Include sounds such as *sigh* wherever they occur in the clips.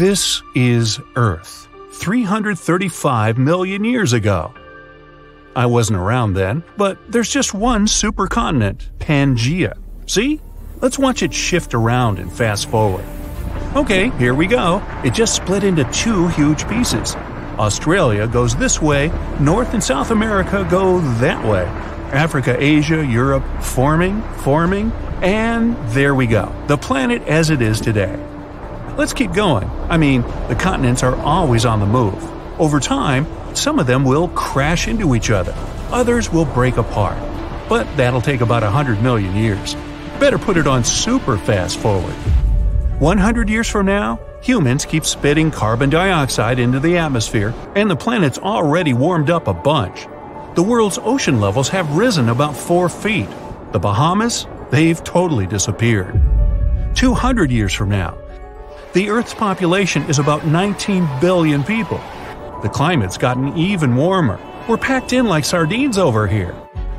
This is Earth, 335 million years ago. I wasn't around then, but there's just one supercontinent, Pangaea. See? Let's watch it shift around and fast forward. Okay, here we go. It just split into two huge pieces. Australia goes this way, North and South America go that way. Africa, Asia, Europe, forming, forming, and there we go. The planet as it is today. Let's keep going. I mean, the continents are always on the move. Over time, some of them will crash into each other, others will break apart. But that'll take about 100 million years. Better put it on super fast forward. 100 years from now, humans keep spitting carbon dioxide into the atmosphere, and the planet's already warmed up a bunch. The world's ocean levels have risen about 4 feet. The Bahamas? They've totally disappeared. 200 years from now, the Earth's population is about 19 billion people. The climate's gotten even warmer. We're packed in like sardines over here.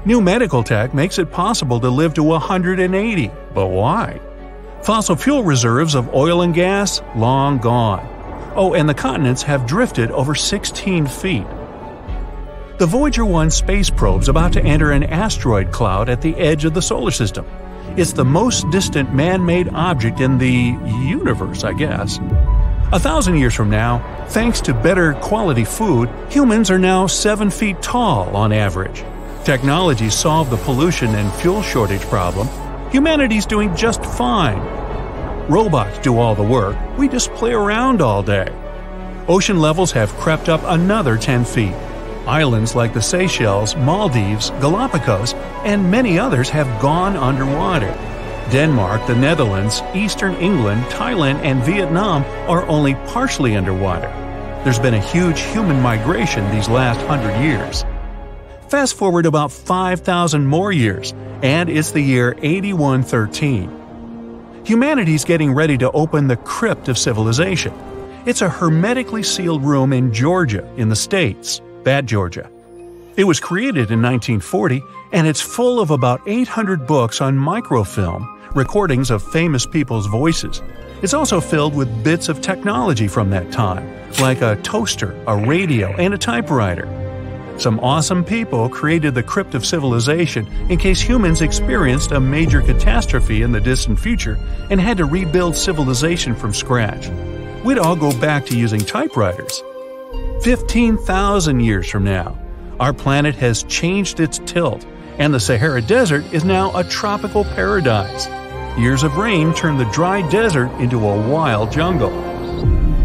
New medical tech makes it possible to live to 180, but why? Fossil fuel reserves of oil and gas long gone. Oh, and the continents have drifted over 16 feet. The Voyager 1 space probe's about to enter an asteroid cloud at the edge of the solar system. It's the most distant man made object in the universe, I guess. A thousand years from now, thanks to better quality food, humans are now 7 feet tall on average. Technology solved the pollution and fuel shortage problem. Humanity's doing just fine. Robots do all the work, we just play around all day. Ocean levels have crept up another 10 feet. Islands like the Seychelles, Maldives, Galapagos, and many others have gone underwater. Denmark, the Netherlands, eastern England, Thailand, and Vietnam are only partially underwater. There's been a huge human migration these last hundred years. Fast forward about 5,000 more years, and it's the year 8113. Humanity's getting ready to open the crypt of civilization. It's a hermetically sealed room in Georgia, in the States. Bad Georgia. It was created in 1940, and it's full of about 800 books on microfilm, recordings of famous people's voices. It's also filled with bits of technology from that time, like a toaster, a radio, and a typewriter. Some awesome people created the crypt of civilization in case humans experienced a major catastrophe in the distant future and had to rebuild civilization from scratch. We'd all go back to using typewriters. 15,000 years from now, our planet has changed its tilt, and the Sahara Desert is now a tropical paradise. Years of rain turn the dry desert into a wild jungle.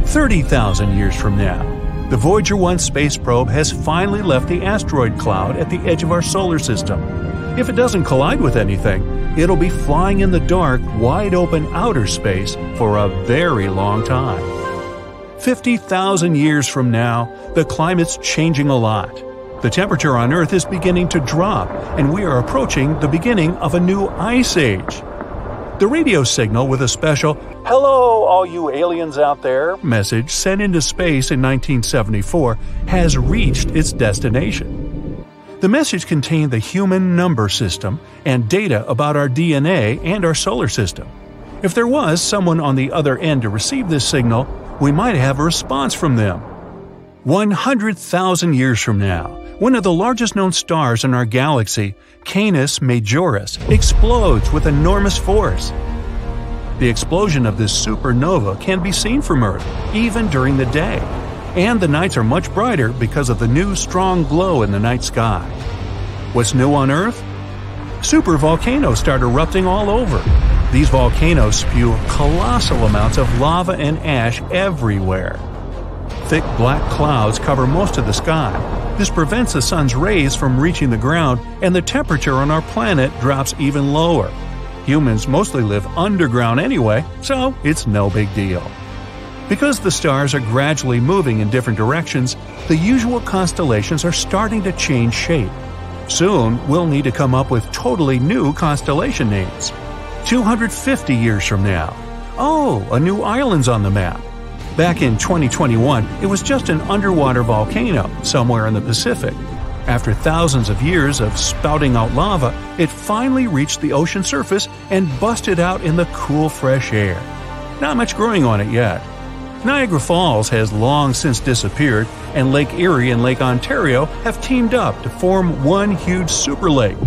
30,000 years from now, the Voyager 1 space probe has finally left the asteroid cloud at the edge of our solar system. If it doesn't collide with anything, it'll be flying in the dark, wide open outer space for a very long time. 50,000 years from now, the climate's changing a lot. The temperature on Earth is beginning to drop, and we are approaching the beginning of a new ice age. The radio signal with a special, Hello, all you aliens out there message sent into space in 1974 has reached its destination. The message contained the human number system and data about our DNA and our solar system. If there was someone on the other end to receive this signal, we might have a response from them. 100,000 years from now, one of the largest known stars in our galaxy, Canis Majoris, explodes with enormous force. The explosion of this supernova can be seen from Earth, even during the day, and the nights are much brighter because of the new strong glow in the night sky. What's new on Earth? Super volcanoes start erupting all over, these volcanoes spew colossal amounts of lava and ash everywhere. Thick black clouds cover most of the sky. This prevents the sun's rays from reaching the ground, and the temperature on our planet drops even lower. Humans mostly live underground anyway, so it's no big deal. Because the stars are gradually moving in different directions, the usual constellations are starting to change shape. Soon, we'll need to come up with totally new constellation names. 250 years from now. Oh, a new island's on the map. Back in 2021, it was just an underwater volcano somewhere in the Pacific. After thousands of years of spouting out lava, it finally reached the ocean surface and busted out in the cool, fresh air. Not much growing on it yet. Niagara Falls has long since disappeared, and Lake Erie and Lake Ontario have teamed up to form one huge super lake.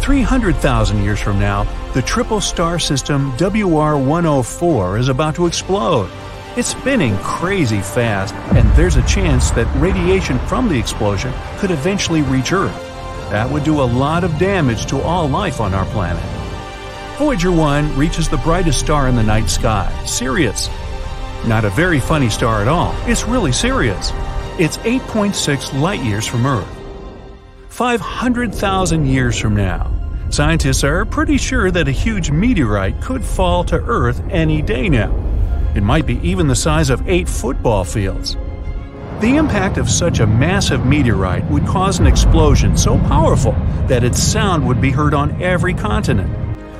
300,000 years from now, the triple star system WR 104 is about to explode. It's spinning crazy fast, and there's a chance that radiation from the explosion could eventually reach Earth. That would do a lot of damage to all life on our planet. Voyager 1 reaches the brightest star in the night sky, Sirius. Not a very funny star at all, it's really Sirius. It's 8.6 light years from Earth. 500,000 years from now, scientists are pretty sure that a huge meteorite could fall to Earth any day now. It might be even the size of eight football fields. The impact of such a massive meteorite would cause an explosion so powerful that its sound would be heard on every continent.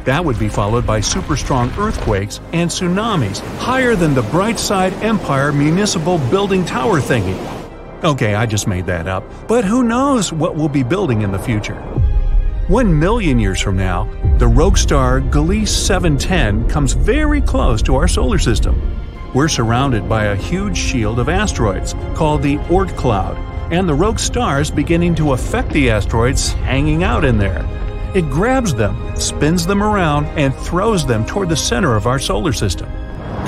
That would be followed by super strong earthquakes and tsunamis higher than the Brightside Empire municipal building tower thingy. Okay, I just made that up, but who knows what we'll be building in the future. One million years from now, the rogue star Gliese 710 comes very close to our solar system. We're surrounded by a huge shield of asteroids called the Oort cloud, and the rogue star is beginning to affect the asteroids hanging out in there. It grabs them, spins them around, and throws them toward the center of our solar system.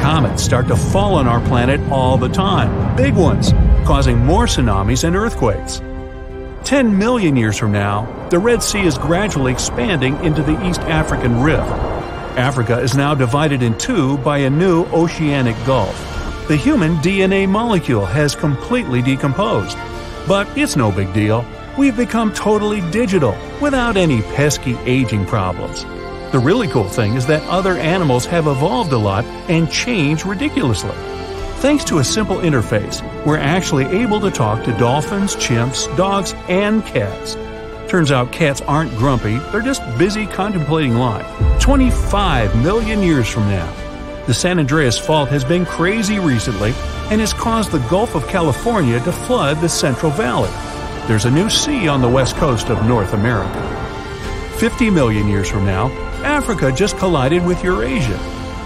Comets start to fall on our planet all the time, big ones, causing more tsunamis and earthquakes. 10 million years from now, the Red Sea is gradually expanding into the East African Rift. Africa is now divided in two by a new oceanic gulf. The human DNA molecule has completely decomposed. But it's no big deal. We've become totally digital, without any pesky aging problems. The really cool thing is that other animals have evolved a lot and changed ridiculously. Thanks to a simple interface, we're actually able to talk to dolphins, chimps, dogs, and cats. Turns out cats aren't grumpy, they're just busy contemplating life. 25 million years from now. The San Andreas Fault has been crazy recently and has caused the Gulf of California to flood the Central Valley. There's a new sea on the west coast of North America. 50 million years from now, Africa just collided with Eurasia.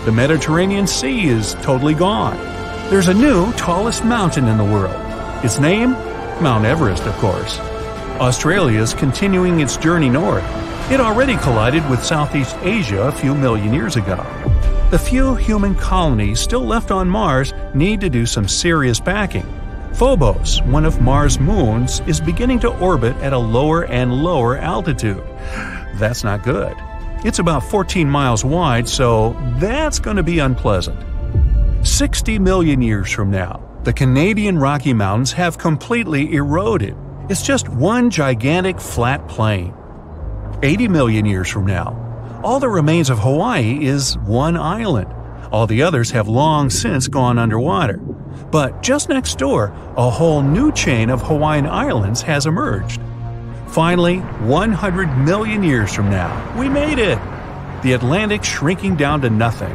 The Mediterranean Sea is totally gone. There's a new tallest mountain in the world. Its name? Mount Everest, of course. Australia is continuing its journey north. It already collided with Southeast Asia a few million years ago. The few human colonies still left on Mars need to do some serious packing. Phobos, one of Mars' moons, is beginning to orbit at a lower and lower altitude. That's not good. It's about 14 miles wide, so that's going to be unpleasant. 60 million years from now, the Canadian Rocky Mountains have completely eroded. It's just one gigantic flat plain. 80 million years from now, all that remains of Hawaii is one island. All the others have long since gone underwater. But just next door, a whole new chain of Hawaiian islands has emerged. Finally, 100 million years from now, we made it! The Atlantic shrinking down to nothing.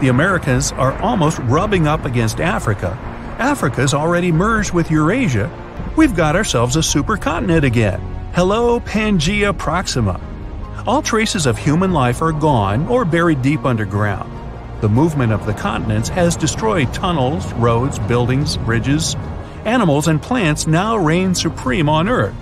The Americas are almost rubbing up against Africa. Africa's already merged with Eurasia. We've got ourselves a supercontinent again. Hello, Pangea Proxima. All traces of human life are gone or buried deep underground. The movement of the continents has destroyed tunnels, roads, buildings, bridges. Animals and plants now reign supreme on Earth.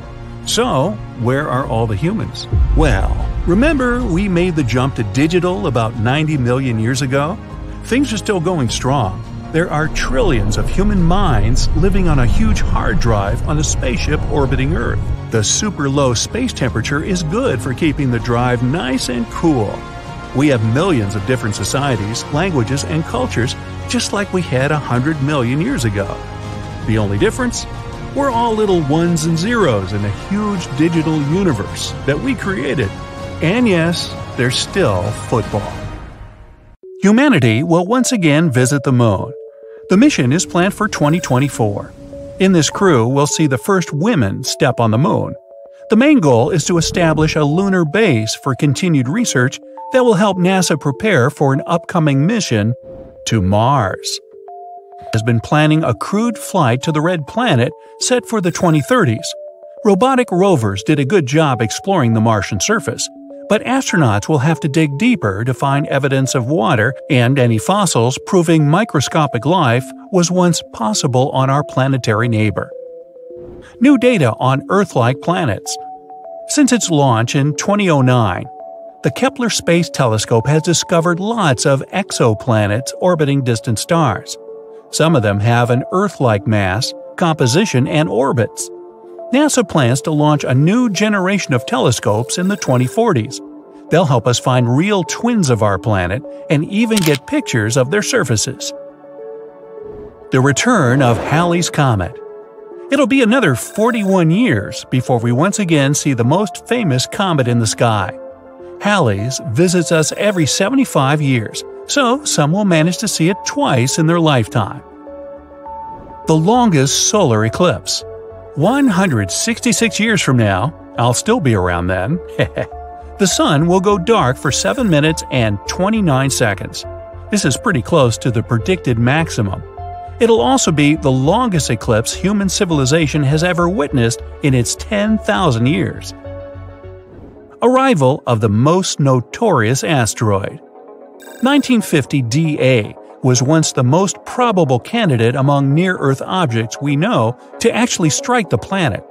So, where are all the humans? Well, remember we made the jump to digital about 90 million years ago? Things are still going strong. There are trillions of human minds living on a huge hard drive on a spaceship orbiting Earth. The super low space temperature is good for keeping the drive nice and cool. We have millions of different societies, languages, and cultures just like we had a hundred million years ago. The only difference? We're all little ones and zeros in a huge digital universe that we created. And yes, there's still football. Humanity will once again visit the moon. The mission is planned for 2024. In this crew, we'll see the first women step on the moon. The main goal is to establish a lunar base for continued research that will help NASA prepare for an upcoming mission to Mars. Has been planning a crewed flight to the Red Planet set for the 2030s. Robotic rovers did a good job exploring the Martian surface, but astronauts will have to dig deeper to find evidence of water and any fossils proving microscopic life was once possible on our planetary neighbor. New data on Earth like planets. Since its launch in 2009, the Kepler Space Telescope has discovered lots of exoplanets orbiting distant stars. Some of them have an Earth like mass, composition, and orbits. NASA plans to launch a new generation of telescopes in the 2040s. They'll help us find real twins of our planet and even get pictures of their surfaces. The return of Halley's Comet. It'll be another 41 years before we once again see the most famous comet in the sky. Halley's visits us every 75 years, so some will manage to see it twice in their lifetime. The longest solar eclipse. 166 years from now, I'll still be around then, *laughs* the sun will go dark for 7 minutes and 29 seconds. This is pretty close to the predicted maximum. It'll also be the longest eclipse human civilization has ever witnessed in its 10,000 years. Arrival of the most notorious asteroid. 1950 DA was once the most probable candidate among near Earth objects we know to actually strike the planet.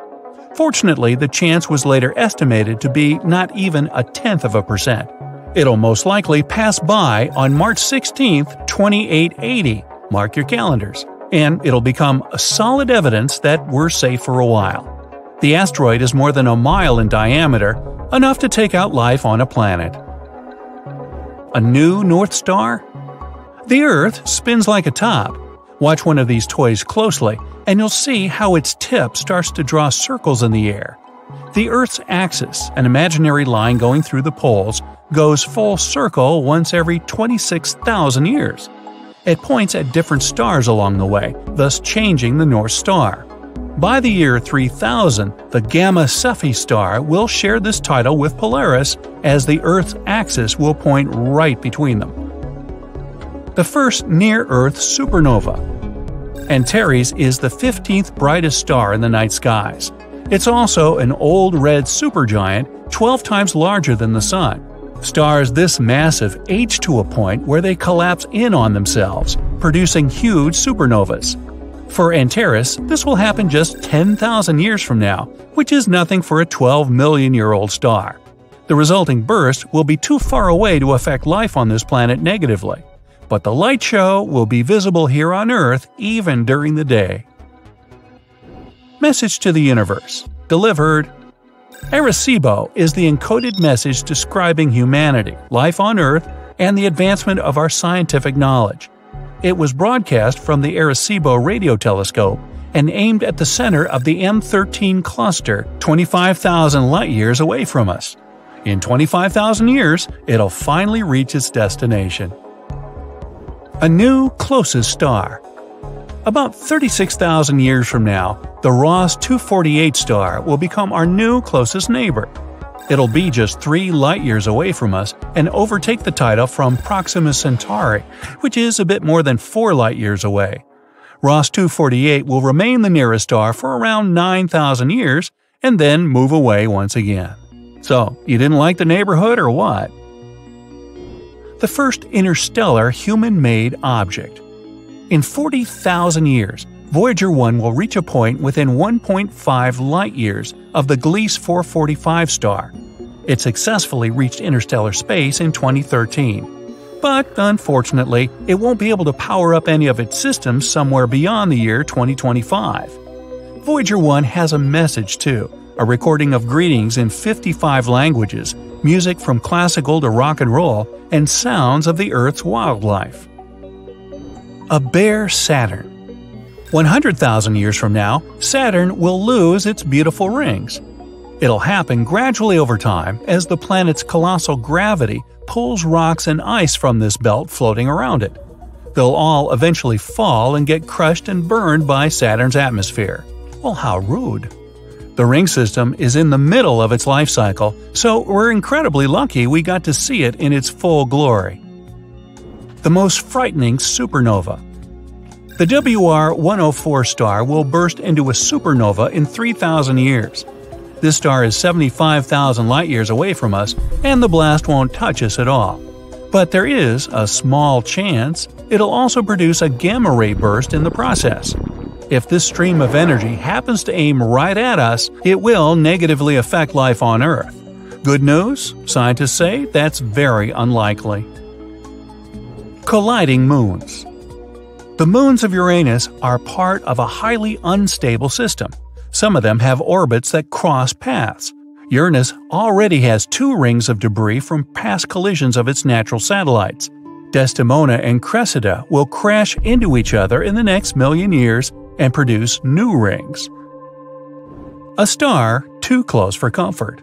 Fortunately, the chance was later estimated to be not even a tenth of a percent. It'll most likely pass by on March 16, 2880. Mark your calendars. And it'll become solid evidence that we're safe for a while. The asteroid is more than a mile in diameter, enough to take out life on a planet. A new North Star? The Earth spins like a top. Watch one of these toys closely, and you'll see how its tip starts to draw circles in the air. The Earth's axis, an imaginary line going through the poles, goes full circle once every 26,000 years. It points at different stars along the way, thus changing the North Star. By the year 3000, the Gamma Cephei star will share this title with Polaris, as the Earth's axis will point right between them the first near Earth supernova. Antares is the 15th brightest star in the night skies. It's also an old red supergiant 12 times larger than the Sun. Stars this massive age to a point where they collapse in on themselves, producing huge supernovas. For Antares, this will happen just 10,000 years from now, which is nothing for a 12 million year old star. The resulting burst will be too far away to affect life on this planet negatively but the light show will be visible here on Earth even during the day. Message to the Universe Delivered Arecibo is the encoded message describing humanity, life on Earth, and the advancement of our scientific knowledge. It was broadcast from the Arecibo radio telescope and aimed at the center of the M13 cluster 25,000 light years away from us. In 25,000 years, it'll finally reach its destination. A new closest star. About 36,000 years from now, the Ross 248 star will become our new closest neighbor. It'll be just 3 light years away from us and overtake the title from Proxima Centauri, which is a bit more than 4 light years away. Ross 248 will remain the nearest star for around 9,000 years and then move away once again. So, you didn't like the neighborhood or what? The first interstellar human made object. In 40,000 years, Voyager 1 will reach a point within 1.5 light years of the Gliese 445 star. It successfully reached interstellar space in 2013. But unfortunately, it won't be able to power up any of its systems somewhere beyond the year 2025. Voyager 1 has a message too a recording of greetings in 55 languages, music from classical to rock and roll, and sounds of the Earth's wildlife. A bare Saturn. 100,000 years from now, Saturn will lose its beautiful rings. It'll happen gradually over time as the planet's colossal gravity pulls rocks and ice from this belt floating around it. They'll all eventually fall and get crushed and burned by Saturn's atmosphere. Well, how rude. The ring system is in the middle of its life cycle, so we're incredibly lucky we got to see it in its full glory. The most frightening supernova. The WR 104 star will burst into a supernova in 3,000 years. This star is 75,000 light years away from us, and the blast won't touch us at all. But there is a small chance it'll also produce a gamma ray burst in the process. If this stream of energy happens to aim right at us, it will negatively affect life on Earth. Good news? Scientists say that's very unlikely. Colliding moons. The moons of Uranus are part of a highly unstable system. Some of them have orbits that cross paths. Uranus already has two rings of debris from past collisions of its natural satellites. Desdemona and Cressida will crash into each other in the next million years and produce new rings. A star too close for comfort.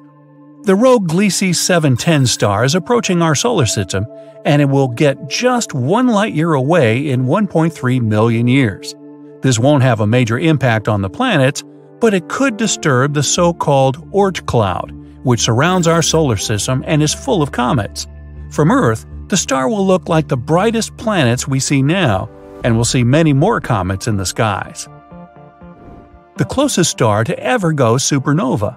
The rogue Gliese 710 star is approaching our solar system, and it will get just one light year away in 1.3 million years. This won't have a major impact on the planets, but it could disturb the so called Oort cloud, which surrounds our solar system and is full of comets. From Earth, the star will look like the brightest planets we see now, and we'll see many more comets in the skies. The closest star to ever go supernova.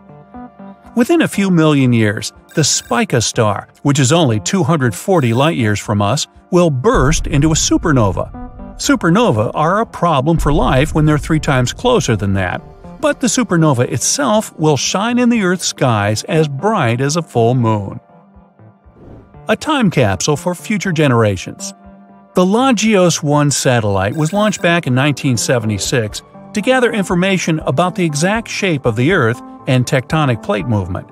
Within a few million years, the Spica star, which is only 240 light years from us, will burst into a supernova. Supernova are a problem for life when they're three times closer than that, but the supernova itself will shine in the Earth's skies as bright as a full moon. A time capsule for future generations. The LAGEOS 1 satellite was launched back in 1976 to gather information about the exact shape of the Earth and tectonic plate movement.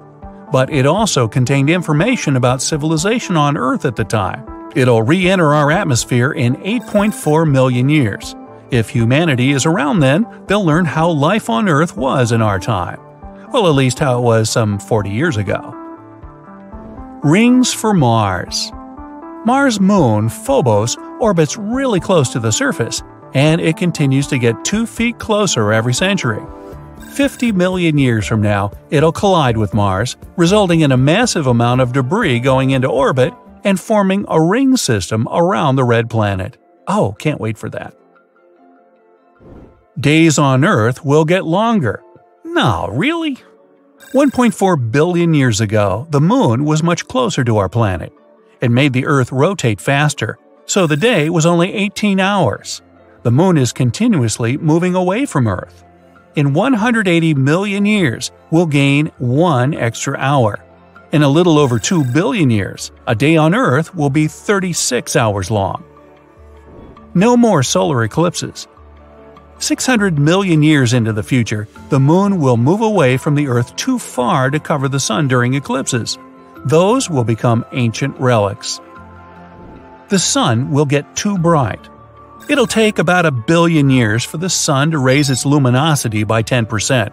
But it also contained information about civilization on Earth at the time. It'll re enter our atmosphere in 8.4 million years. If humanity is around then, they'll learn how life on Earth was in our time. Well, at least how it was some 40 years ago. Rings for Mars Mars' moon, Phobos, orbits really close to the surface, and it continues to get two feet closer every century. 50 million years from now, it'll collide with Mars, resulting in a massive amount of debris going into orbit and forming a ring system around the red planet. Oh, can't wait for that days on Earth will get longer. No, really? 1.4 billion years ago, the Moon was much closer to our planet. It made the Earth rotate faster, so the day was only 18 hours. The Moon is continuously moving away from Earth. In 180 million years, we'll gain one extra hour. In a little over 2 billion years, a day on Earth will be 36 hours long. No more solar eclipses. 600 million years into the future, the moon will move away from the Earth too far to cover the sun during eclipses. Those will become ancient relics. The sun will get too bright. It'll take about a billion years for the sun to raise its luminosity by 10%.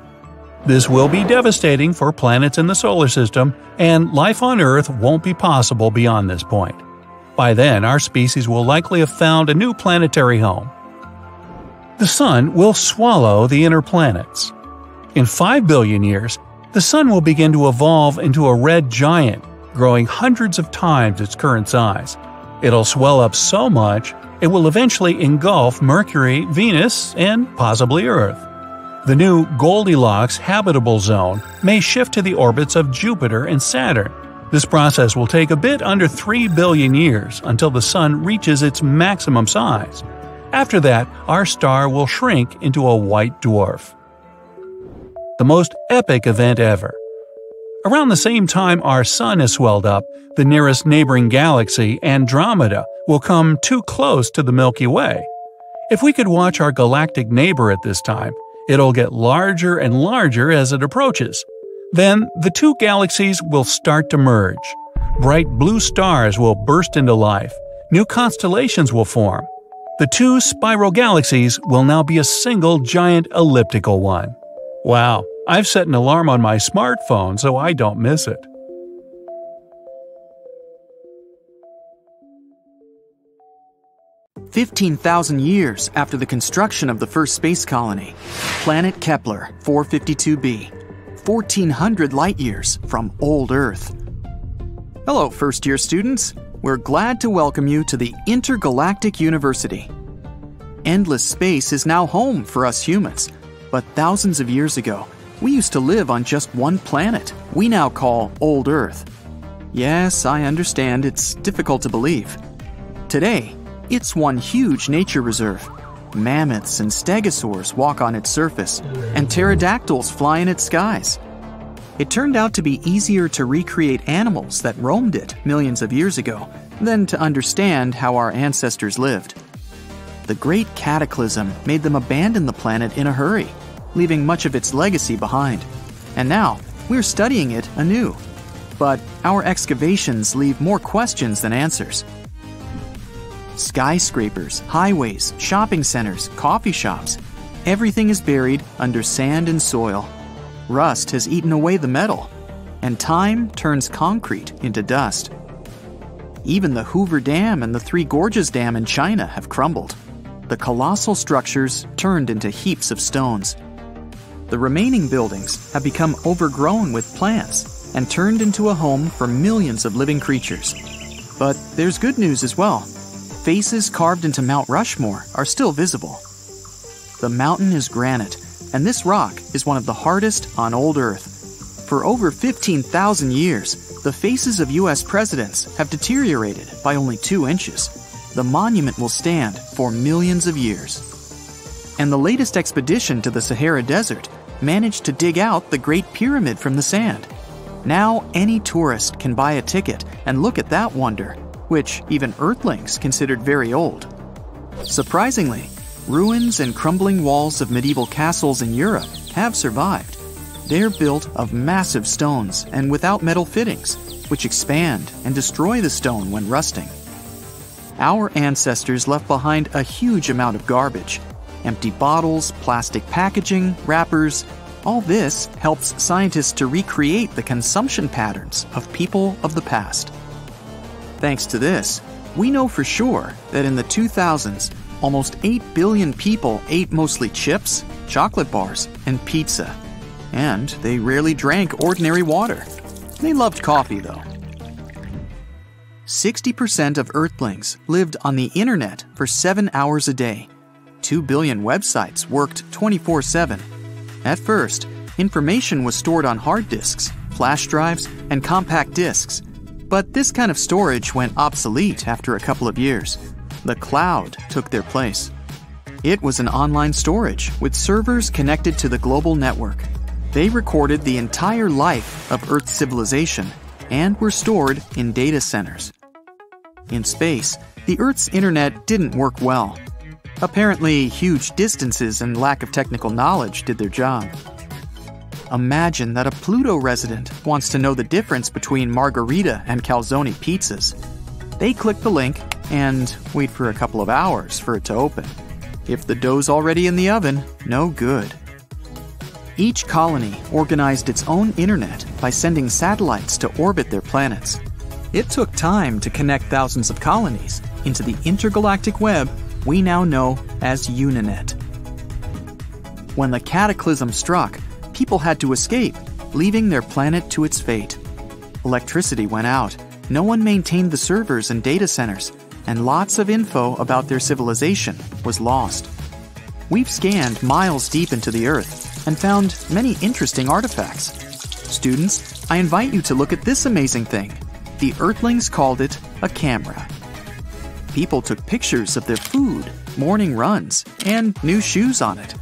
This will be devastating for planets in the solar system, and life on Earth won't be possible beyond this point. By then, our species will likely have found a new planetary home the Sun will swallow the inner planets. In 5 billion years, the Sun will begin to evolve into a red giant, growing hundreds of times its current size. It'll swell up so much, it will eventually engulf Mercury, Venus, and possibly Earth. The new Goldilocks habitable zone may shift to the orbits of Jupiter and Saturn. This process will take a bit under 3 billion years until the Sun reaches its maximum size. After that, our star will shrink into a white dwarf. The most epic event ever. Around the same time our Sun is swelled up, the nearest neighboring galaxy, Andromeda, will come too close to the Milky Way. If we could watch our galactic neighbor at this time, it'll get larger and larger as it approaches. Then the two galaxies will start to merge. Bright blue stars will burst into life. New constellations will form. The two spiral galaxies will now be a single giant elliptical one. Wow, I've set an alarm on my smartphone so I don't miss it. Fifteen thousand years after the construction of the first space colony, planet Kepler 452b, 1400 light years from old Earth. Hello, first year students. We're glad to welcome you to the Intergalactic University. Endless space is now home for us humans, but thousands of years ago, We used to live on just one planet, we now call Old Earth. Yes, I understand it's difficult to believe. Today, it's one huge nature reserve. Mammoths and stegosaurs walk on its surface, and pterodactyls fly in its skies. It turned out to be easier to recreate animals that roamed it millions of years ago than to understand how our ancestors lived. The Great Cataclysm made them abandon the planet in a hurry, leaving much of its legacy behind. And now, we're studying it anew. But our excavations leave more questions than answers. Skyscrapers, highways, shopping centers, coffee shops, everything is buried under sand and soil. Rust has eaten away the metal, and time turns concrete into dust. Even the Hoover Dam and the Three Gorges Dam in China have crumbled. The colossal structures turned into heaps of stones. The remaining buildings have become overgrown with plants and turned into a home for millions of living creatures. But there's good news as well. Faces carved into Mount Rushmore are still visible. The mountain is granite, and this rock is one of the hardest on old Earth. For over 15,000 years, the faces of US presidents have deteriorated by only two inches. The monument will stand for millions of years. And the latest expedition to the Sahara Desert managed to dig out the Great Pyramid from the sand. Now, any tourist can buy a ticket and look at that wonder, which even Earthlings considered very old. Surprisingly, ruins and crumbling walls of medieval castles in Europe have survived. They're built of massive stones and without metal fittings, which expand and destroy the stone when rusting. Our ancestors left behind a huge amount of garbage empty bottles, plastic packaging, wrappers. All this helps scientists to recreate the consumption patterns of people of the past. Thanks to this, we know for sure that in the 2000s, almost 8 billion people ate mostly chips, chocolate bars, and pizza and they rarely drank ordinary water. They loved coffee, though. 60% of Earthlings lived on the internet for 7 hours a day. 2 billion websites worked 24 7. At first, information was stored on hard disks, flash drives, and compact disks. But this kind of storage went obsolete after a couple of years. The cloud took their place. It was an online storage with servers connected to the global network. They recorded the entire life of Earth's civilization and were stored in data centers. In space, the Earth's internet didn't work well. Apparently, huge distances and lack of technical knowledge did their job. Imagine that a Pluto resident wants to know the difference between margarita and calzone pizzas. They click the link and wait for a couple of hours for it to open. If the dough's already in the oven, no good. Each colony organized its own internet by sending satellites to orbit their planets. It took time to connect thousands of colonies into the intergalactic web we now know as Uninet. When the cataclysm struck, people had to escape, leaving their planet to its fate. Electricity went out, no one maintained the servers and data centers, and lots of info about their civilization was lost. We've scanned miles deep into the Earth and found many interesting artifacts. Students, I invite you to look at this amazing thing. The Earthlings called it a camera. People took pictures of their food, morning runs, and new shoes on it.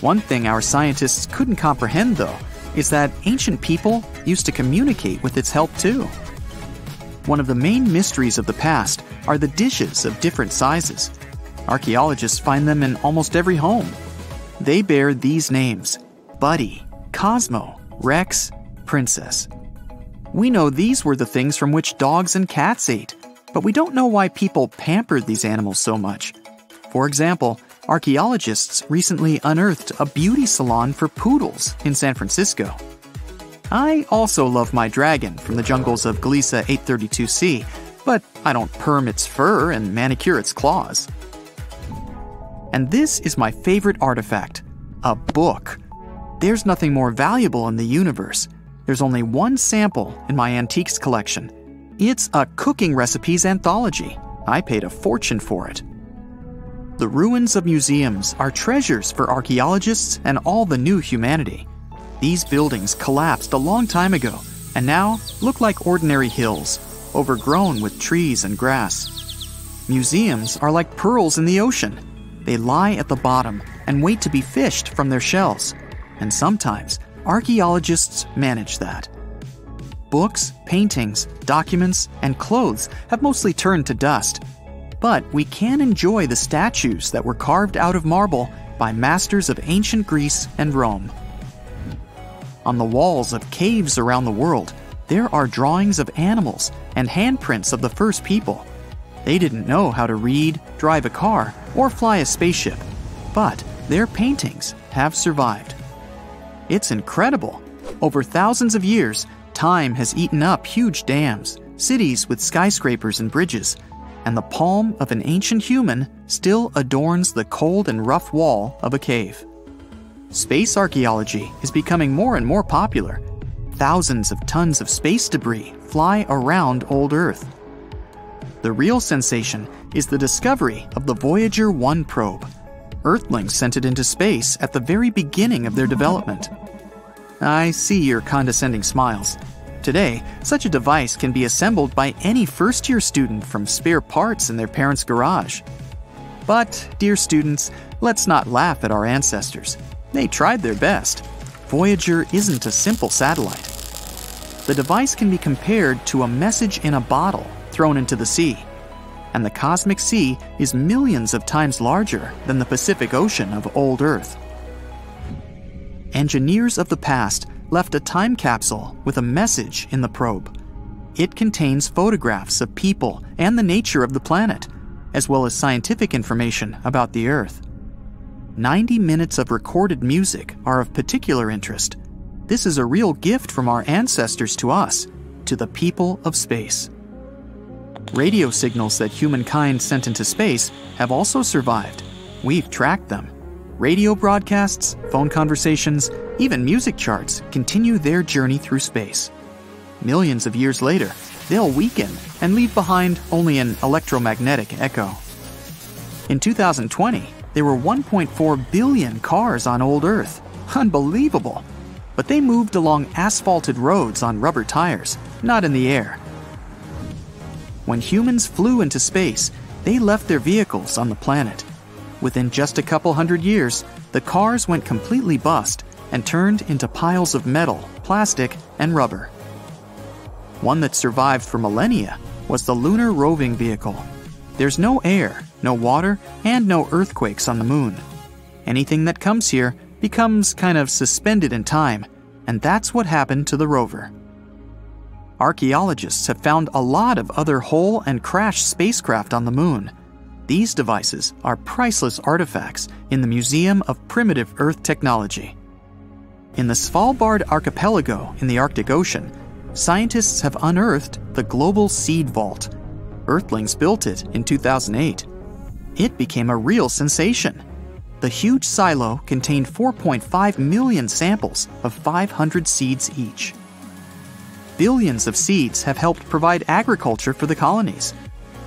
One thing our scientists couldn't comprehend, though, is that ancient people used to communicate with its help too. One of the main mysteries of the past are the dishes of different sizes. Archaeologists find them in almost every home, they bear these names Buddy, Cosmo, Rex, Princess. We know these were the things from which dogs and cats ate, but we don't know why people pampered these animals so much. For example, archaeologists recently unearthed a beauty salon for poodles in San Francisco. I also love my dragon from the jungles of Gliese 832c, but I don't perm its fur and manicure its claws. And this is my favorite artifact a book. There's nothing more valuable in the universe. There's only one sample in my antiques collection. It's a cooking recipes anthology. I paid a fortune for it. The ruins of museums are treasures for archaeologists and all the new humanity. These buildings collapsed a long time ago and now look like ordinary hills, overgrown with trees and grass. Museums are like pearls in the ocean. They lie at the bottom and wait to be fished from their shells. And sometimes archaeologists manage that. Books, paintings, documents, and clothes have mostly turned to dust. But we can enjoy the statues that were carved out of marble by masters of ancient Greece and Rome. On the walls of caves around the world, there are drawings of animals and handprints of the first people. They didn't know how to read, drive a car, or fly a spaceship, but their paintings have survived. It's incredible. Over thousands of years, time has eaten up huge dams, cities with skyscrapers and bridges, and the palm of an ancient human still adorns the cold and rough wall of a cave. Space archaeology is becoming more and more popular. Thousands of tons of space debris fly around old Earth. The real sensation is the discovery of the Voyager 1 probe. Earthlings sent it into space at the very beginning of their development. I see your condescending smiles. Today, such a device can be assembled by any first year student from spare parts in their parents' garage. But, dear students, let's not laugh at our ancestors. They tried their best. Voyager isn't a simple satellite. The device can be compared to a message in a bottle thrown into the sea. And the cosmic sea is millions of times larger than the Pacific Ocean of old Earth engineers of the past left a time capsule with a message in the probe. It contains photographs of people and the nature of the planet, as well as scientific information about the Earth. 90 minutes of recorded music are of particular interest. This is a real gift from our ancestors to us, to the people of space. Radio signals that humankind sent into space have also survived. We've tracked them. Radio broadcasts, phone conversations, even music charts continue their journey through space. Millions of years later, they'll weaken and leave behind only an electromagnetic echo. In 2020, there were 1.4 billion cars on old Earth. Unbelievable! But they moved along asphalted roads on rubber tires, not in the air. When humans flew into space, they left their vehicles on the planet. Within just a couple hundred years, the cars went completely bust and turned into piles of metal, plastic, and rubber. One that survived for millennia was the Lunar Roving Vehicle. There's no air, no water, and no earthquakes on the moon. Anything that comes here becomes kind of suspended in time, and that's what happened to the rover. Archaeologists have found a lot of other whole and crashed spacecraft on the moon, these devices are priceless artifacts in the Museum of Primitive Earth Technology. In the Svalbard archipelago in the Arctic Ocean, scientists have unearthed the Global Seed Vault. Earthlings built it in 2008. It became a real sensation. The huge silo contained 4.5 million samples of 500 seeds each. Billions of seeds have helped provide agriculture for the colonies,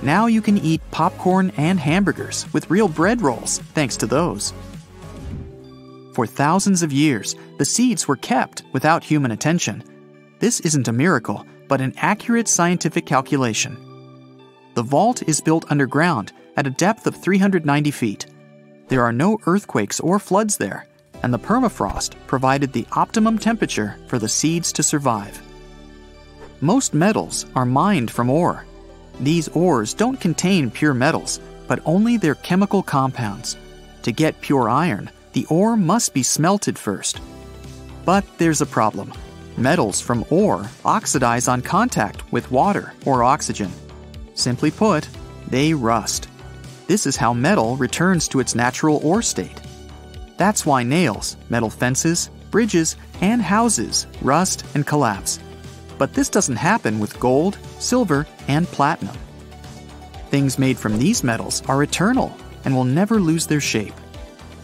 now you can eat popcorn and hamburgers with real bread rolls thanks to those. For thousands of years, the seeds were kept without human attention. This isn't a miracle, but an accurate scientific calculation. The vault is built underground at a depth of 390 feet. There are no earthquakes or floods there, and the permafrost provided the optimum temperature for the seeds to survive. Most metals are mined from ore, these ores don't contain pure metals, but only their chemical compounds. To get pure iron, the ore must be smelted first. But there's a problem. Metals from ore oxidize on contact with water or oxygen. Simply put, they rust. This is how metal returns to its natural ore state. That's why nails, metal fences, bridges, and houses rust and collapse but this doesn't happen with gold, silver, and platinum. Things made from these metals are eternal and will never lose their shape.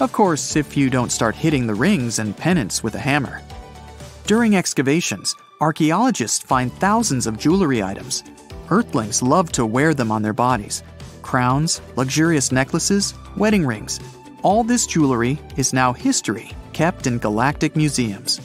Of course, if you don't start hitting the rings and pennants with a hammer. During excavations, archaeologists find thousands of jewelry items. Earthlings love to wear them on their bodies crowns, luxurious necklaces, wedding rings. All this jewelry is now history kept in galactic museums.